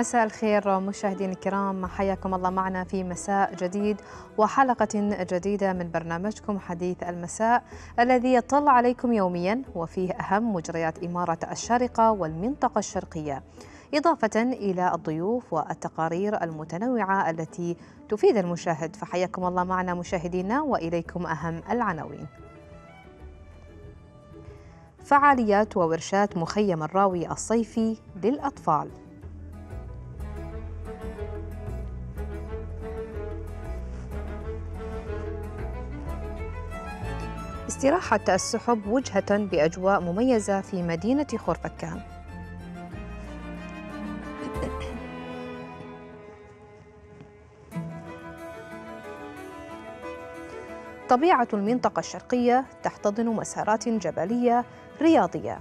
مساء الخير مشاهدينا الكرام. حياكم الله معنا في مساء جديد وحلقة جديدة من برنامجكم حديث المساء الذي يطل عليكم يوميا وفيه أهم مجريات إمارة الشارقة والمنطقة الشرقية. إضافة إلى الضيوف والتقارير المتنوعة التي تفيد المشاهد فحياكم الله معنا مشاهدينا وإليكم أهم العناوين. فعاليات وورشات مخيم الراوي الصيفي للأطفال. استراحة السحب وجهة بأجواء مميزة في مدينة خرفكان طبيعة المنطقة الشرقية تحتضن مسارات جبلية رياضية.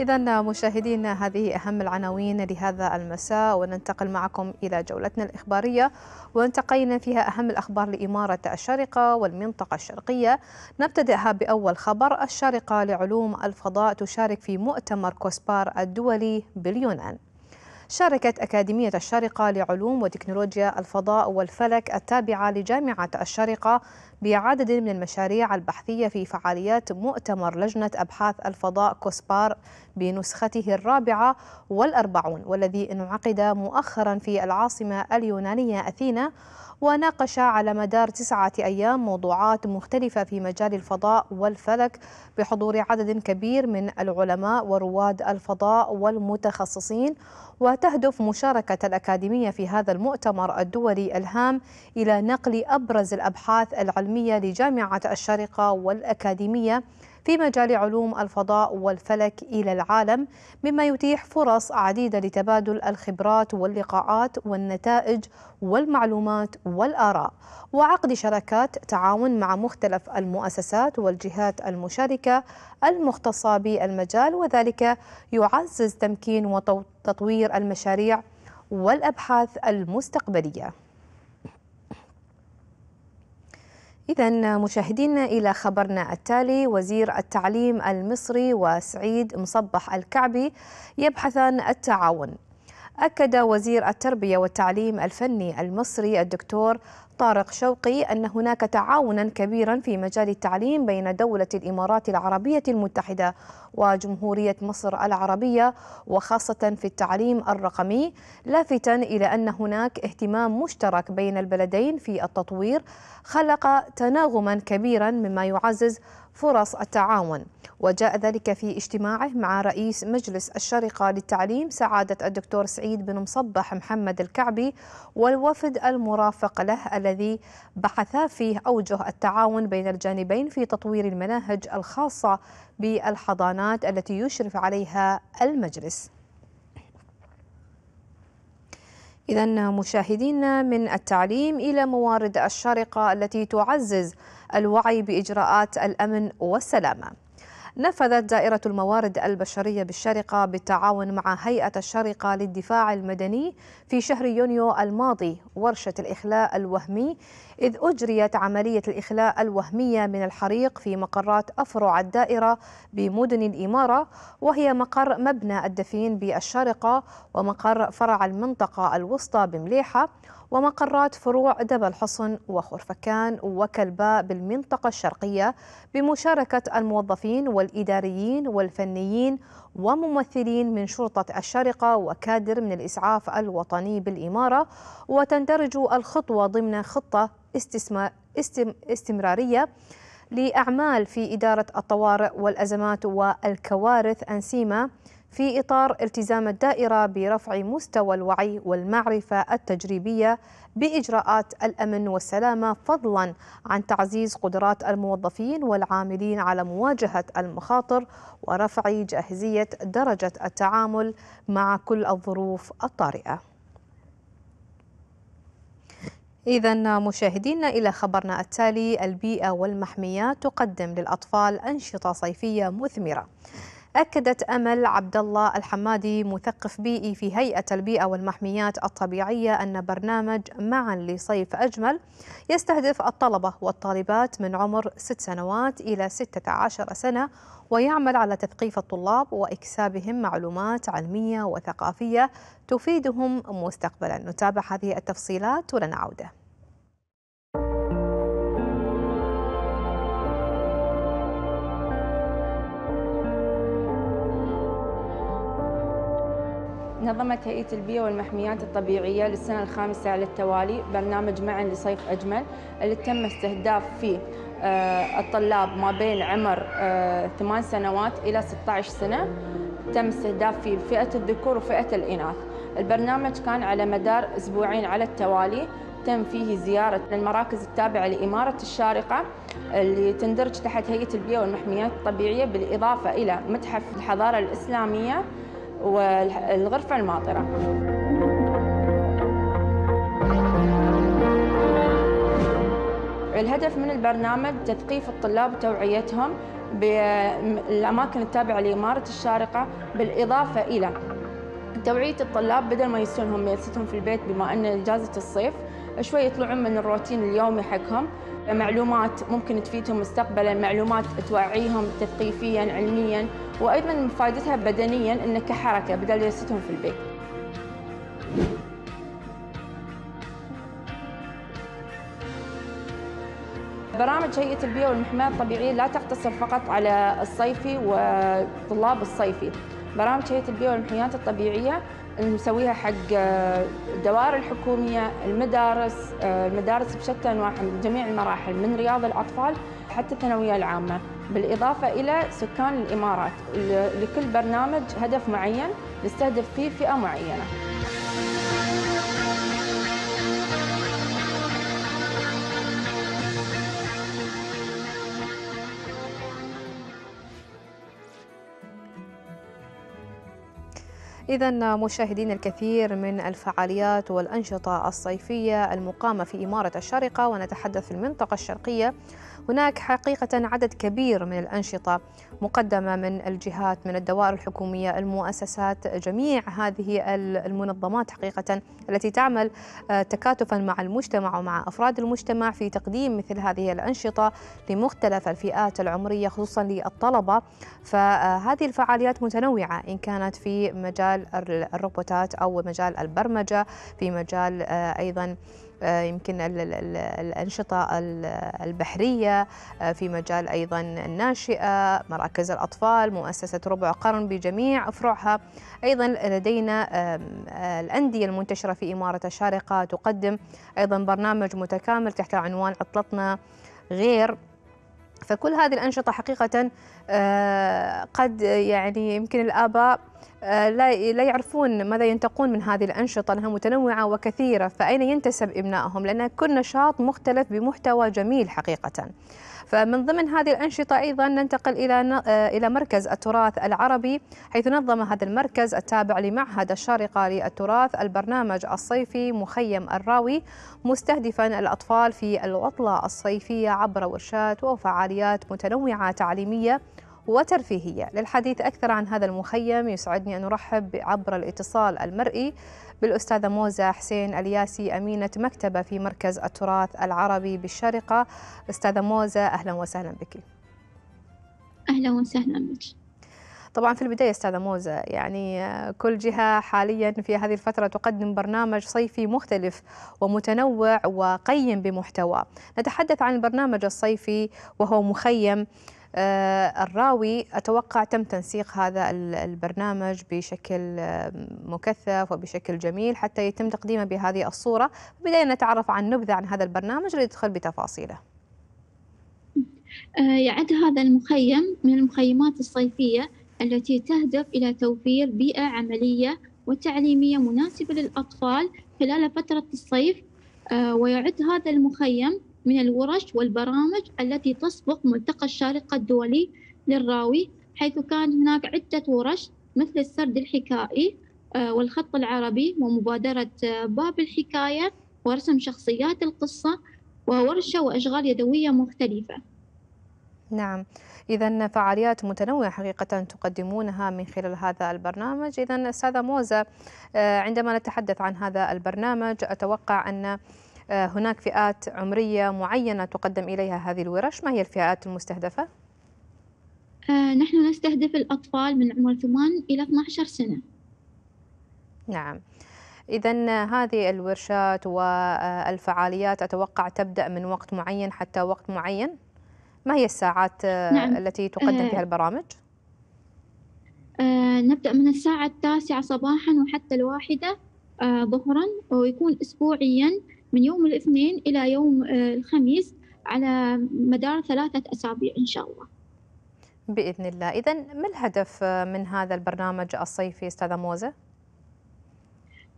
إذا مشاهدينا هذه أهم العناوين لهذا المساء وننتقل معكم إلى جولتنا الإخبارية. وانتقينا فيها أهم الأخبار لإمارة الشارقة والمنطقة الشرقية. نبتدئها بأول خبر. الشارقة لعلوم الفضاء تشارك في مؤتمر كوسبار الدولي باليونان. شاركت أكاديمية الشارقة لعلوم وتكنولوجيا الفضاء والفلك التابعة لجامعة الشارقة بعدد من المشاريع البحثية في فعاليات مؤتمر لجنة أبحاث الفضاء كوسبار بنسخته الرابعة والأربعون والذي انعقد مؤخرا في العاصمة اليونانية أثينا وناقش على مدار تسعة أيام موضوعات مختلفة في مجال الفضاء والفلك بحضور عدد كبير من العلماء ورواد الفضاء والمتخصصين وتهدف مشاركة الأكاديمية في هذا المؤتمر الدولي الهام إلى نقل أبرز الأبحاث العلمية لجامعة الشارقة والأكاديمية في مجال علوم الفضاء والفلك إلى العالم مما يتيح فرص عديدة لتبادل الخبرات واللقاءات والنتائج والمعلومات والآراء. وعقد شراكات تعاون مع مختلف المؤسسات والجهات المشاركة المختصة بالمجال وذلك يعزز تمكين وتطوير المشاريع والأبحاث المستقبلية. إذا مشاهدينا إلى خبرنا التالي. وزير التعليم المصري وسعيد مصبح الكعبي يبحثان التعاون. أكد وزير التربية والتعليم الفني المصري الدكتور طارق شوقي أن هناك تعاونا كبيرا في مجال التعليم بين دولة الإمارات العربية المتحدة وجمهورية مصر العربية وخاصة في التعليم الرقمي لافتا إلى أن هناك اهتمام مشترك بين البلدين في التطوير خلق تناغما كبيرا مما يعزز فرص التعاون. وجاء ذلك في اجتماعه مع رئيس مجلس الشرقة للتعليم سعادة الدكتور سعيد بن مصبح محمد الكعبي والوفد المرافق له الذي بحثا فيه أوجه التعاون بين الجانبين في تطوير المناهج الخاصة بالحضانات التي يشرف عليها المجلس. إذا مشاهدينا من التعليم إلى موارد الشارقة التي تعزز الوعي بإجراءات الأمن والسلامة. نفذت دائرة الموارد البشرية بالشارقة بالتعاون مع هيئة الشارقة للدفاع المدني في شهر يونيو الماضي ورشة الإخلاء الوهمي إذ أجريت عملية الإخلاء الوهمية من الحريق في مقرات أفرع الدائرة بمدن الإمارة وهي مقر مبنى الدفين بالشارقة ومقر فرع المنطقة الوسطى بمليحة ومقرات فروع دبا الحصن وخرفكان وكلباء بالمنطقة الشرقية بمشاركة الموظفين والإداريين والفنيين وممثلين من شرطة الشارقة وكادر من الإسعاف الوطني بالإمارة وتندرج الخطوة ضمن خطة استمرارية لأعمال في إدارة الطوارئ والأزمات والكوارث أنسيما في إطار التزام الدائرة برفع مستوى الوعي والمعرفة التجريبية بإجراءات الأمن والسلامة فضلا عن تعزيز قدرات الموظفين والعاملين على مواجهة المخاطر ورفع جاهزية درجة التعامل مع كل الظروف الطارئة. إذا مشاهدينا إلى خبرنا التالي البيئة والمحميات تقدم للأطفال أنشطة صيفية مثمرة. أكدت أمل عبد الله الحمادي مثقف بيئي في هيئة البيئة والمحميات الطبيعية أن برنامج معا لصيف أجمل يستهدف الطلبة والطالبات من عمر ست سنوات إلى 16 سنة ويعمل على تثقيف الطلاب وإكسابهم معلومات علمية وثقافية تفيدهم مستقبلا. نتابع هذه التفصيلات ولنا نظمت هيئة البيئة والمحميات الطبيعية للسنة الخامسة على التوالي برنامج معا لصيف أجمل اللي تم استهداف فيه آه، الطلاب ما بين عمر 8 آه، سنوات إلى 16 سنة. تم استهداف فيه فئة الذكور وفئة الإناث. البرنامج كان على مدار أسبوعين على التوالي. تم فيه زيارة المراكز التابعة لإمارة الشارقة اللي تندرج تحت هيئة البيئة والمحميات الطبيعية بالإضافة إلى متحف الحضارة الإسلامية والغرفة الماطرة. الهدف من البرنامج تثقيف الطلاب وتوعيتهم بالأماكن التابعة لإمارة الشارقة بالإضافة إلى توعية الطلاب بدل ما يسونهم ميلستهم في البيت بما أن إجازة الصيف شوي يطلعون من الروتين اليومي حقهم. معلومات ممكن تفيدهم مستقبلا معلومات توعيهم تثقيفيا علميا وأيضا من فائدتها بدنيا انه كحركة بدل جلستهم في البيت. برامج هيئة البيئة والمحماة الطبيعية لا تقتصر فقط على الصيفي وطلاب الصيفي. برامج هيئة البيئة والمحميات الطبيعية نسويها حق الدوائر الحكومية المدارس المدارس بشتى أنواعها جميع المراحل من رياض الأطفال حتى الثانوية العامة بالإضافة إلى سكان الإمارات لكل برنامج هدف معين نستهدف فيه فئة معينة. إذا مشاهدين الكثير من الفعاليات والأنشطة الصيفية المقامة في إمارة الشارقة ونتحدث في المنطقة الشرقية هناك حقيقة عدد كبير من الأنشطة مقدمة من الجهات من الدوائر الحكومية المؤسسات جميع هذه المنظمات حقيقة التي تعمل آه، تكاتفا مع المجتمع ومع أفراد المجتمع في تقديم مثل هذه الأنشطة لمختلف الفئات العمرية خصوصا للطلبة. فهذه الفعاليات متنوعة إن كانت في مجال الروبوتات أو مجال البرمجة في مجال آه، أيضا يمكن الأنشطة البحرية آه، في مجال أيضا الناشئة مراكز الأطفال مؤسسة ربع قرن بجميع أفرعها. أيضا لدينا آه، الأندية المنتشرة في إمارة الشارقة تقدم أيضا برنامج متكامل تحت عنوان عطلتنا غير. فكل هذه الأنشطة حقيقة قد يعني يمكن الآباء آه، لا لا يعرفون ماذا ينتقون من هذه الأنشطة لأنها متنوعة وكثيرة فأين ينتسب إبنائهم؟ لأن كل نشاط مختلف بمحتوى جميل حقيقة. فمن ضمن هذه الأنشطة أيضا ننتقل إلى آه، إلى مركز التراث العربي حيث نظم هذا المركز التابع لمعهد الشارقة للتراث البرنامج الصيفي مخيم الراوي مستهدفا الأطفال في العطلة الصيفية عبر ورشات وفعاليات متنوعة تعليمية وترفيهية. للحديث أكثر عن هذا المخيم يسعدني أن أرحب عبر الاتصال المرئي بالأستاذة موزة حسين الياسي أمينة مكتبة في مركز التراث العربي بالشارقة. أستاذة موزة أهلا وسهلا بك. أهلا وسهلا بك. طبعا في البداية أستاذة موزة يعني كل جهة حاليا في هذه الفترة تقدم برنامج صيفي مختلف ومتنوع وقيم بمحتوى. نتحدث عن البرنامج الصيفي وهو مخيم. الراوي أتوقع تم تنسيق هذا البرنامج بشكل مكثف وبشكل جميل حتى يتم تقديمه بهذه الصورة. بداية نتعرف عن نبذة عن هذا البرنامج لندخل بتفاصيله. آه، يعد هذا المخيم من المخيمات الصيفية التي تهدف إلى توفير بيئة عملية وتعليمية مناسبة للأطفال خلال فترة الصيف. آه، ويعد هذا المخيم من الورش والبرامج التي تسبق ملتقى الشارقة الدولي للراوي حيث كان هناك عدة ورش مثل السرد الحكائي آه، والخط العربي ومبادرة آه، باب الحكاية ورسم شخصيات القصة وورشة وأشغال يدوية مختلفة. نعم. إذا فعاليات متنوعة حقيقة تقدمونها من خلال هذا البرنامج. إذا أستاذة موزة آه، عندما نتحدث عن هذا البرنامج أتوقع أن هناك فئات عمرية معينة تقدم إليها هذه الورش ما هي الفئات المستهدفة؟ آه، نحن نستهدف الأطفال من عمر 8 إلى 12 سنة نعم إذا هذه الورشات والفعاليات أتوقع تبدأ من وقت معين حتى وقت معين ما هي الساعات نعم. التي تقدم فيها آه، البرامج؟ آه، نبدأ من الساعة التاسعة صباحا وحتى الواحدة آه، ظهرا ويكون أسبوعيا من يوم الاثنين إلى يوم آه، الخميس على مدار ثلاثة أسابيع إن شاء الله بإذن الله إذا ما الهدف من هذا البرنامج الصيفي أستاذة موزة؟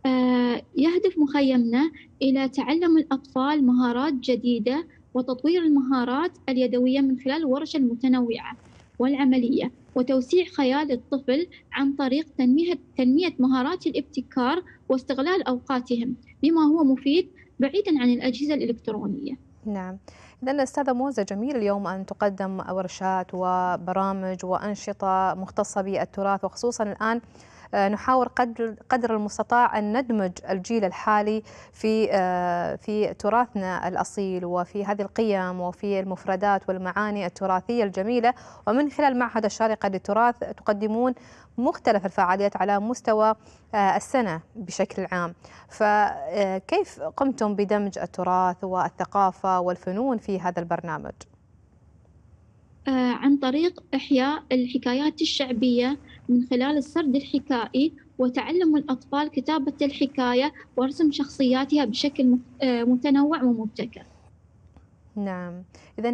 آه، يهدف مخيمنا إلى تعلم الأطفال مهارات جديدة وتطوير المهارات اليدوية من خلال الورش المتنوعة والعملية وتوسيع خيال الطفل عن طريق تنمية تنمية مهارات الابتكار واستغلال أوقاتهم بما هو مفيد بعيدا عن الأجهزة الإلكترونية. نعم إذا أستاذة موزة جميل اليوم أن تقدم ورشات وبرامج وأنشطة مختصة بالتراث وخصوصا الآن آه، نحاول قدر قدر المستطاع أن ندمج الجيل الحالي في آه، في تراثنا الأصيل وفي هذه القيم وفي المفردات والمعاني التراثية الجميلة ومن خلال معهد الشارقة للتراث تقدمون مختلف الفعاليات على مستوى آه، السنة بشكل عام فكيف قمتم بدمج التراث والثقافة والفنون في هذا البرنامج؟ آه، عن طريق إحياء الحكايات الشعبية من خلال السرد الحكائي وتعلم الأطفال كتابة الحكاية ورسم شخصياتها بشكل مت- آه، متنوع ومبتكر. نعم إذا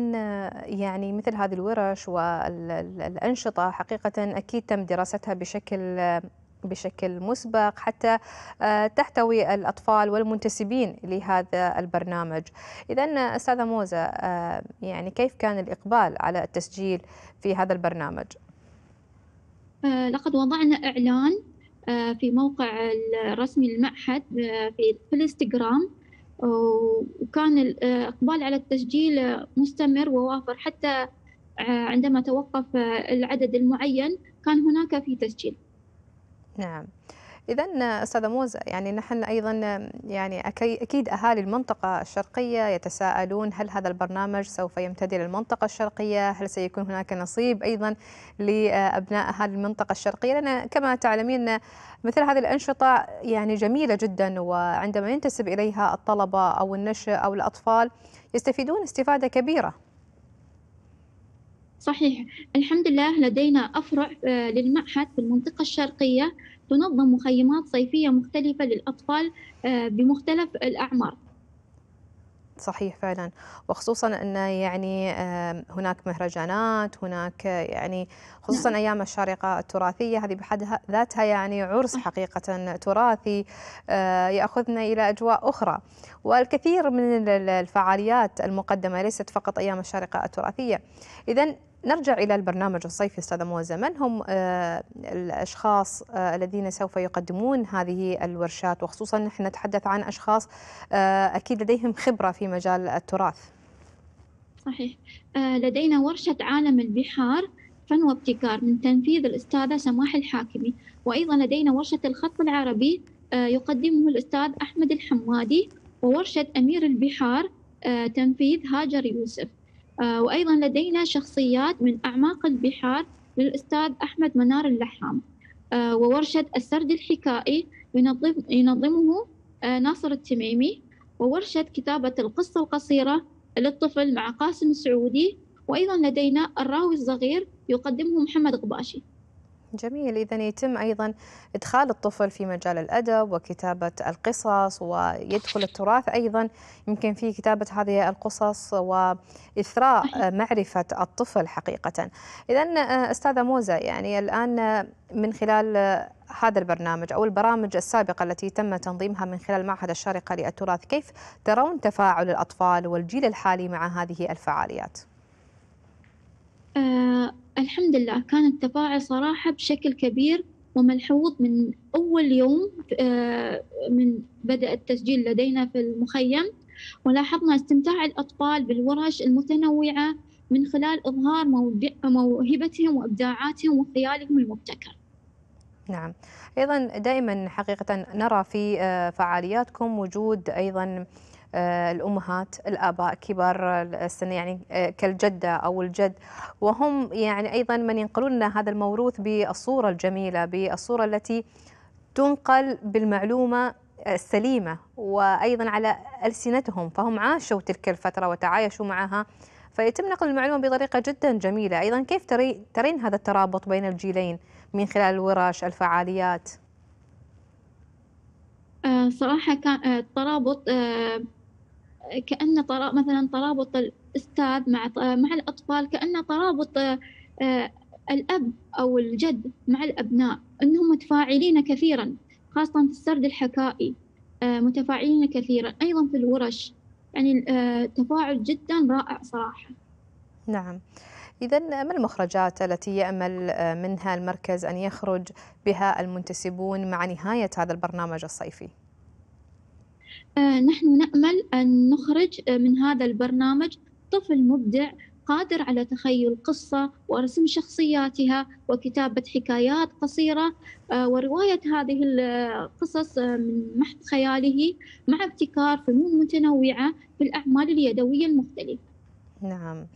يعني مثل هذه الورش والأنشطة حقيقة أكيد تم دراستها بشكل بشكل مسبق حتى آه، تحتوي الأطفال والمنتسبين لهذا البرنامج إذا أستاذة موزة آه، يعني كيف كان الإقبال على التسجيل في هذا البرنامج؟ آه، لقد وضعنا إعلان في موقع الرسمي للمعهد في الإنستغرام وكان الإقبال على التسجيل آه، مستمر ووافر حتى آه، عندما توقف آه، العدد المعين كان هناك في تسجيل. نعم إذا أستاذة موزة يعني نحن أيضا يعني أكي- أكيد أهالي المنطقة الشرقية يتساءلون هل هذا البرنامج سوف يمتد للمنطقة الشرقية؟ هل سيكون هناك نصيب أيضا لأبناء أهالي المنطقة الشرقية؟ لأن كما تعلمين مثل هذه الأنشطة يعني جميلة جدا وعندما ينتسب إليها الطلبة أو النشء أو الأطفال يستفيدون استفادة كبيرة. صحيح الحمد لله لدينا أفرع آه، للمعهد في المنطقة الشرقية تنظم مخيمات صيفية مختلفة للأطفال آه، بمختلف الأعمار صحيح فعلا وخصوصا أن يعني هناك مهرجانات هناك يعني خصوصا نعم. أيام الشارقة التراثية هذه بحد ذاتها يعني عرس صح. حقيقة تراثي آه، يأخذنا إلى أجواء أخرى والكثير من ال- ال- الفعاليات المقدمة ليست فقط أيام الشارقة التراثية إذا نرجع إلى البرنامج الصيفي أستاذة موزة من هم آه، الأشخاص آه، الذين سوف يقدمون هذه الورشات وخصوصا نحن نتحدث عن أشخاص آه، أكيد لديهم خبرة في مجال التراث. صحيح. لدينا ورشة عالم البحار فن وابتكار من تنفيذ الأستاذة سماح الحاكمي. وأيضا لدينا ورشة الخط العربي يقدمه الأستاذ أحمد الحمادي وورشة أمير البحار تنفيذ هاجر يوسف. وأيضا لدينا شخصيات من أعماق البحار للأستاذ أحمد منار اللحام. آه، وورشة السرد الحكائي ينظم ينظمه آه، ناصر التميمي وورشة كتابة القصة القصيرة للطفل مع قاسم السعودي. وأيضا لدينا الراوي الصغير يقدمه محمد غباشي جميل إذا يتم أيضا إدخال الطفل في مجال الأدب وكتابة القصص ويدخل التراث أيضا يمكن في كتابة هذه القصص وإثراء. معرفة الطفل حقيقة إذا أستاذة موزة يعني الآن من خلال هذا البرنامج أو البرامج السابقة التي تم تنظيمها من خلال معهد الشارقة للتراث كيف ترون تفاعل الأطفال والجيل الحالي مع هذه الفعاليات؟ الحمد لله كان التفاعل صراحة بشكل كبير وملحوظ من أول يوم آه من بدأ التسجيل لدينا في المخيم. ولاحظنا استمتاع الأطفال بالورش المتنوعة من خلال إظهار موهبتهم وإبداعاتهم وخيالهم المبتكر. نعم. أيضا دائما حقيقة نرى في آه، فعالياتكم وجود أيضا الأمهات الآباء كبار السن يعني آه، كالجدة أو الجد. وهم يعني أيضا من ينقلون لنا هذا الموروث بالصورة الجميلة بالصورة التي تنقل بالمعلومة السليمة وأيضا على ألسنتهم. فهم عاشوا تلك الفترة وتعايشوا معها. فيتم نقل المعلومة بطريقة جدا جميلة. أيضا كيف ترين هذا الترابط بين الجيلين من خلال الورش الفعاليات؟ آه صراحة كان آه الترابط كأن طرا مثلا ترابط الأستاذ مع مع الأطفال كأنه ترابط آه الأب أو الجد مع الأبناء أنهم متفاعلين كثيرا خاصة في السرد الحكائي آه متفاعلين كثيرا. أيضا في الورش يعني آه تفاعل جدا رائع صراحة. نعم. إذا ما المخرجات التي يأمل منها المركز أن يخرج بها المنتسبون مع نهاية هذا البرنامج الصيفي؟ آه، نحن نأمل أن نخرج آه، من هذا البرنامج طفل مبدع قادر على تخيل قصة ورسم شخصياتها وكتابة حكايات قصيرة ورواية هذه القصص من محض خياله مع ابتكار فنون متنوعة في الأعمال اليدوية المختلفة. نعم.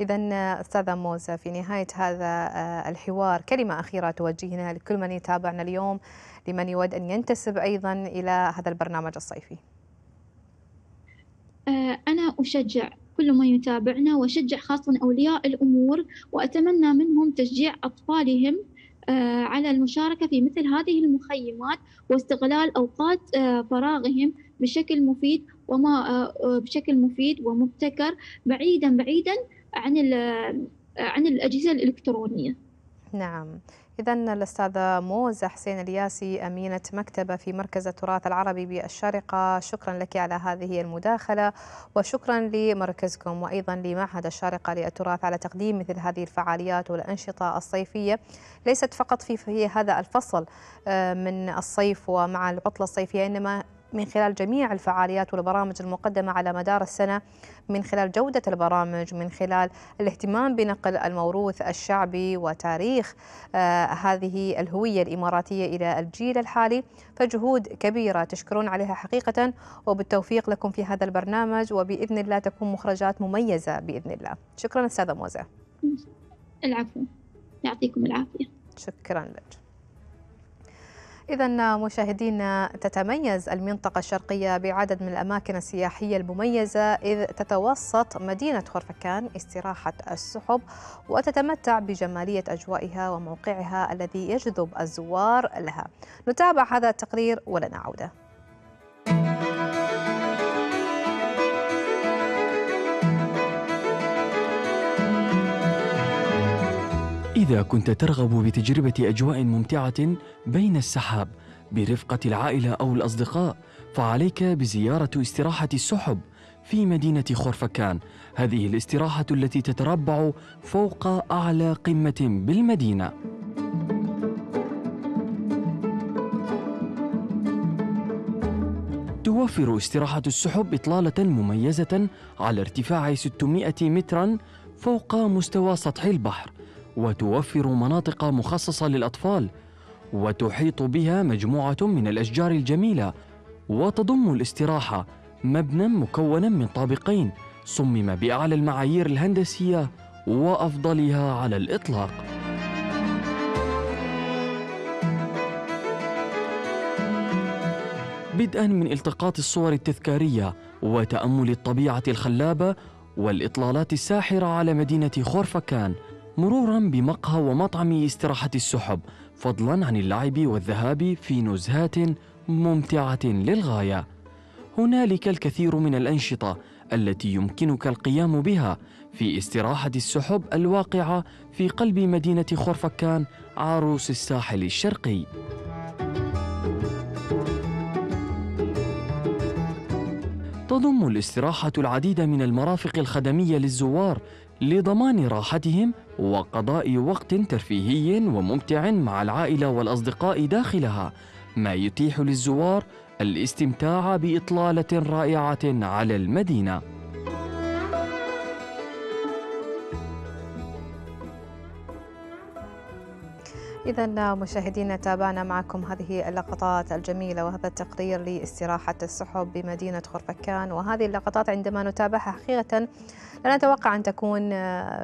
إذا أستاذة موسى في نهاية هذا آه، الحوار كلمة أخيرة توجهنا لكل من يتابعنا اليوم لمن يود أن ينتسب أيضا إلى هذا البرنامج الصيفي آه، أنا أشجع كل من يتابعنا وأشجع خاصة أولياء الأمور وأتمنى منهم تشجيع أطفالهم آه، على المشاركة في مثل هذه المخيمات واستغلال أوقات فراغهم بشكل مفيد وما بشكل مفيد ومبتكر بعيدا بعيدا عن عن الأجهزة الإلكترونية. نعم. إذا الأستاذة موزة حسين الياسي أمينة مكتبة في مركز التراث العربي بالشارقة. شكرا لك على هذه المداخلة وشكرا لمركزكم وأيضا لمعهد الشارقة للتراث على تقديم مثل هذه الفعاليات والأنشطة الصيفية. ليست فقط في هذا الفصل آه، من الصيف ومع العطلة الصيفية إنما من خلال جميع الفعاليات والبرامج المقدمة على مدار السنة من خلال جودة البرامج من خلال الاهتمام بنقل الموروث الشعبي وتاريخ آه هذه الهوية الإماراتية إلى الجيل الحالي. فجهود كبيرة تشكرون عليها حقيقة وبالتوفيق لكم في هذا البرنامج وبإذن الله تكون مخرجات مميزة بإذن الله. شكرا أستاذة موزة. العفو. يعطيكم العافية. شكرا لك. إذا مشاهدينا تتميز المنطقة الشرقية بعدد من الأماكن السياحية المميزة إذ تتوسط مدينة خرفكان استراحة السحب وتتمتع بجمالية أجوائها وموقعها الذي يجذب الزوار لها. نتابع هذا التقرير ولنا عودة إذا كنت ترغب بتجربة أجواء ممتعة بين السحاب برفقة العائلة أو الأصدقاء فعليك بزيارة استراحة السحب في مدينة خرفكان. هذه الاستراحة التي تتربع فوق أعلى قمة بالمدينة. توفر استراحة السحب إطلالة مميزة على ارتفاع 600 مترا فوق مستوى سطح البحر. وتوفر مناطق مخصصة للأطفال وتحيط بها مجموعة من الأشجار الجميلة وتضم الاستراحة مبنى مكونا من طابقين صمم بأعلى المعايير الهندسية وأفضلها على الإطلاق. بدءا من التقاط الصور التذكارية وتأمل الطبيعة الخلابة والإطلالات الساحرة على مدينة خورفكان مرورا بمقهى ومطعم استراحة السحب فضلا عن اللعب والذهاب في نزهات ممتعة للغاية. هنالك الكثير من الأنشطة التي يمكنك القيام بها في استراحة السحب الواقعة في قلب مدينة خرفكان عروس الساحل الشرقي. تضم الاستراحة العديد من المرافق الخدمية للزوار لضمان راحتهم وقضاء وقت ترفيهي وممتع مع العائلة والأصدقاء داخلها ما يتيح للزوار الاستمتاع بإطلالة رائعة على المدينة. إذا مشاهدينا تابعنا معكم هذه اللقطات الجميلة وهذا التقرير لاستراحة السحب بمدينة خرفكان. وهذه اللقطات عندما نتابعها حقيقة لا نتوقع أن تكون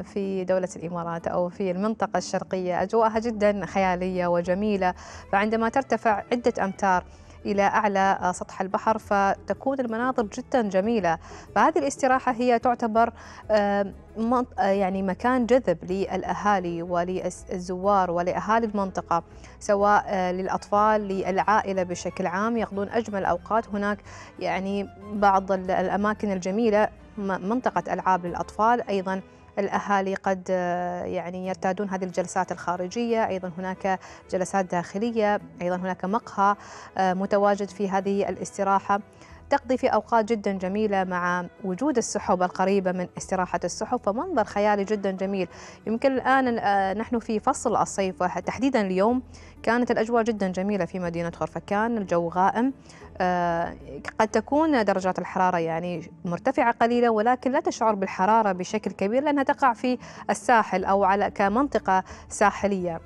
في دولة الإمارات أو في المنطقة الشرقية أجواءها جدا خيالية وجميلة فعندما ترتفع عدة أمتار إلى أعلى سطح البحر فتكون المناظر جدا جميلة. فهذه الاستراحة هي تعتبر يعني مكان جذب للأهالي وللزوار ولأهالي المنطقة سواء للأطفال للعائلة بشكل عام. يقضون أجمل أوقات هناك. يعني بعض الأماكن الجميلة منطقة ألعاب للأطفال أيضاً الأهالي قد يعني يرتادون هذه الجلسات الخارجية. أيضا هناك جلسات داخلية أيضا هناك مقهى متواجد في هذه الاستراحة. تقضي في أوقات جدا جميلة مع وجود السحب القريبة من استراحة السحب فمنظر خيالي جدا جميل. يمكن الآن نحن في فصل الصيف تحديدا اليوم كانت الأجواء جدا جميلة في مدينة خرفكان الجو غائم. قد تكون درجات الحرارة يعني مرتفعة قليلا ولكن لا تشعر بالحرارة بشكل كبير لأنها تقع في الساحل أو على كمنطقة ساحلية.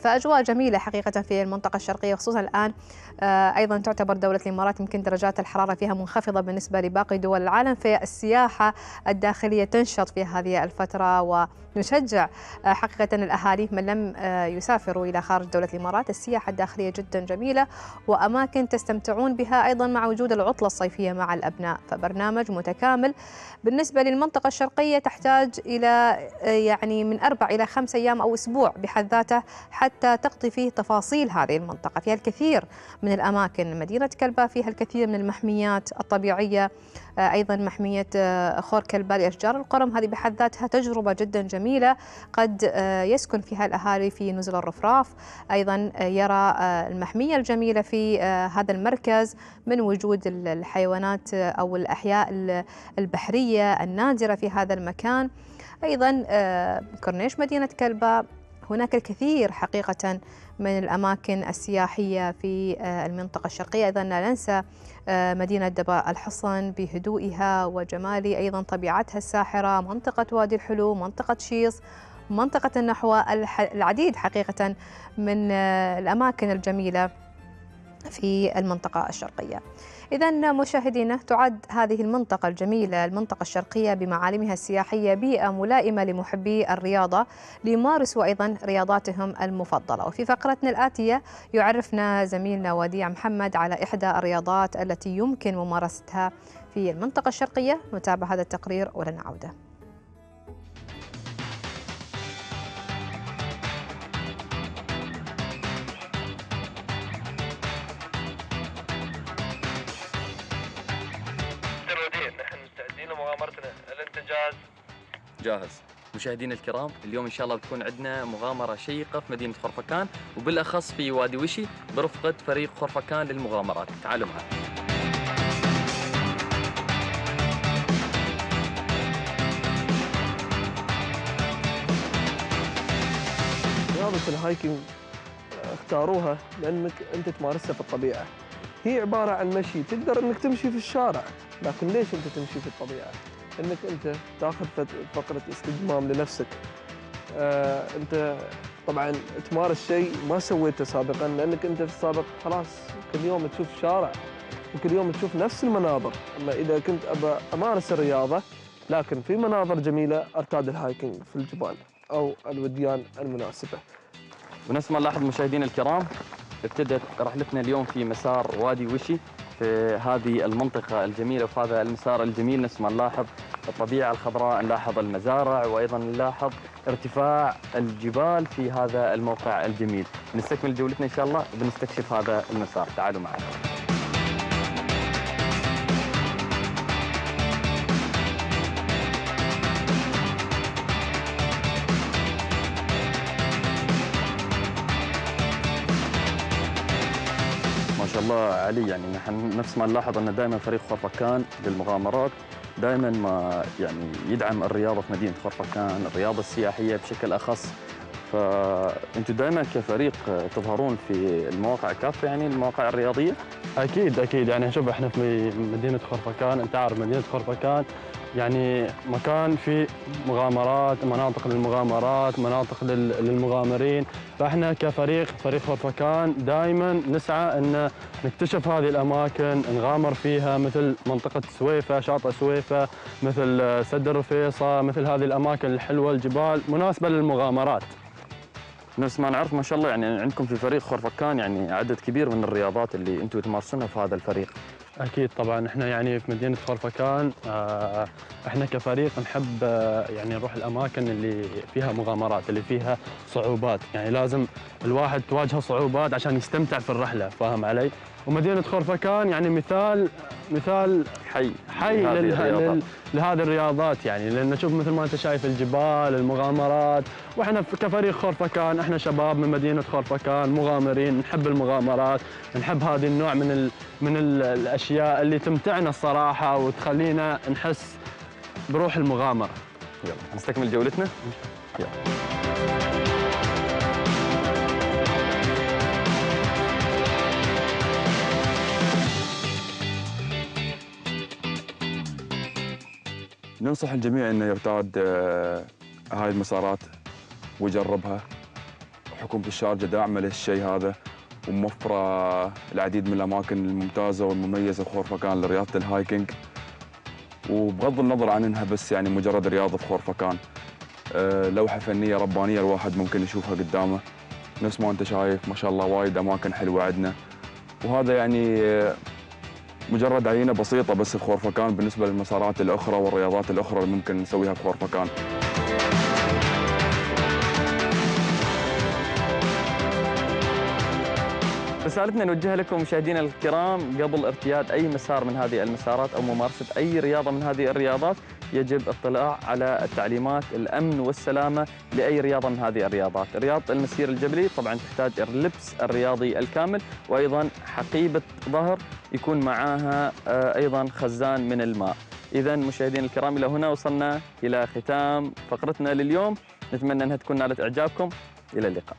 فأجواء جميلة حقيقة في المنطقة الشرقية خصوصا الآن أيضا تعتبر دولة الإمارات يمكن درجات الحرارة فيها منخفضة بالنسبة لباقي دول العالم فالسياحة الداخلية تنشط في هذه الفترة ونشجع حقيقة الأهالي من لم يسافروا إلى خارج دولة الإمارات. السياحة الداخلية جدا جميلة وأماكن تستمتعون بها أيضا مع وجود العطلة الصيفية مع الأبناء فبرنامج متكامل بالنسبة للمنطقة الشرقية تحتاج إلى يعني من أربع إلى خمس أيام أو أسبوع بحد ذاته حتى تقضي فيه تفاصيل هذه المنطقة. فيها الكثير من الأماكن. مدينة كلبا فيها الكثير من المحميات الطبيعية أيضا محمية خور كلبا لأشجار القرم. هذه بحد ذاتها تجربة جدا جميلة قد يسكن فيها الأهالي في نزل الرفراف. أيضا يرى المحمية الجميلة في هذا المركز من وجود الحيوانات أو الأحياء البحرية النادرة في هذا المكان. أيضا كورنيش مدينة كلبا هناك الكثير حقيقة من الأماكن السياحية في المنطقة الشرقية. أيضا لا ننسى مدينة دباء الحصن بهدوئها وجمال أيضا طبيعتها الساحرة منطقة وادي الحلو منطقة شيص منطقة النحو العديد حقيقة من الأماكن الجميلة في المنطقة الشرقية. إذا مشاهدينا تعد هذه المنطقة الجميلة المنطقة الشرقية بمعالمها السياحية بيئة ملائمة لمحبي الرياضة ليمارسوا أيضا رياضاتهم المفضلة. وفي فقرتنا الآتية يعرفنا زميلنا وديع محمد على إحدى الرياضات التي يمكن ممارستها في المنطقة الشرقية. نتابع هذا التقرير ولن عودة جاهز. مشاهدينا الكرام اليوم إن شاء الله بتكون عندنا مغامرة شيقة في مدينة خرفكان وبالأخص في وادي وشي برفقة فريق خرفكان للمغامرات. تعالوا معنا. رياضة الهايكنج اختاروها لأنك أنت تمارسها في الطبيعة. هي عبارة عن مشي تقدر إنك تمشي في الشارع لكن ليش أنت تمشي في الطبيعة؟ إنك أنت تأخذ فقرة استجمام لنفسك. آه أنت طبعا تمارس شيء ما سويته سابقا لأنك أنت في السابق خلاص كل يوم تشوف شارع وكل يوم تشوف نفس المناظر. أما إذا كنت أبى أمارس الرياضة لكن في مناظر جميلة أرتاد الهايكنج في الجبال أو الوديان المناسبة. ونفس ما نلاحظ مشاهدينا الكرام ابتدت رحلتنا اليوم في مسار وادي وشي في هذه المنطقة الجميلة وفي هذا المسار الجميل. نفس ما نلاحظ الطبيعة الخضراء نلاحظ المزارع وأيضا نلاحظ ارتفاع الجبال في هذا الموقع الجميل. نستكمل جولتنا إن شاء الله بنستكشف هذا المسار. تعالوا معنا شاء الله علي يعني نحن نفس ما نلاحظ أن دائما فريق خرفكان للمغامرات. دائما ما يعني يدعم الرياضة في مدينة خرفكان، الرياضة السياحية بشكل أخص فانتم دائما كفريق تظهرون في المواقع كافه يعني المواقع الرياضية؟ أكيد أكيد يعني شوف إحنا في مدينة خرفكان أنت عارف مدينة خرفكان يعني مكان فيه مغامرات مناطق للمغامرات مناطق لل- للمغامرين. فإحنا كفريق فريق خرفكان دائما نسعى إن نكتشف هذه الأماكن نغامر فيها مثل منطقة سويفه شاطئ سويفه مثل سد الرفيصة مثل هذه الأماكن الحلوة الجبال مناسبة للمغامرات. نفس ما نعرف ما شاء الله يعني عندكم في فريق خرفكان يعني عدد كبير من الرياضات اللي أنتم تمارسونها في هذا الفريق. أكيد طبعا. إحنا يعني في مدينة خرفكان آه، إحنا كفريق نحب آه، يعني نروح الأماكن اللي فيها مغامرات اللي فيها صعوبات. يعني لازم الواحد تواجهه صعوبات عشان يستمتع في الرحلة فاهم علي؟ ومدينة خرفكان يعني مثال مثال حي. حي لهذه لل... الرياضات. لل... لهذه الرياضات يعني. لأن شوف مثل ما أنت شايف الجبال المغامرات. وإحنا كفريق خورفكان إحنا شباب من مدينة خورفكان مغامرين نحب المغامرات نحب هذه النوع من ال... من ال... الأشياء اللي تمتعنا الصراحة وتخلينا نحس بروح المغامرة. يلا نستكمل جولتنا؟ ننصح الجميع إنه يرتاد آه، هاي المسارات ويجربها. حكومة الشارجة داعمة للشيء هذا وموفرة العديد من الأماكن الممتازة والمميزة خورفكان لرياضة الهايكنج وبغض النظر عن إنها بس يعني مجرد رياضة في خورفكان آه، لوحة فنية ربانية الواحد ممكن يشوفها قدامه. نفس ما أنت شايف ما شاء الله وايد أماكن حلوة عندنا. وهذا يعني آه، مجرد عينة بسيطة بس في خورفكان بالنسبة للمسارات الأخرى والرياضات الأخرى اللي ممكن نسويها في خورفكان. رسالتنا نوجهها لكم مشاهدينا الكرام قبل ارتياد أي مسار من هذه المسارات أو ممارسة أي رياضة من هذه الرياضات يجب الاطلاع على التعليمات الأمن والسلامة لأي رياضه من هذه الرياضات، رياضه المسير الجبلي طبعا تحتاج اللبس الرياضي الكامل وأيضا حقيبة ظهر يكون معاها آه، أيضا خزان من الماء. اذا مشاهدينا الكرام إلى هنا وصلنا إلى ختام فقرتنا لليوم، نتمنى أنها تكون نالت إعجابكم إلى اللقاء.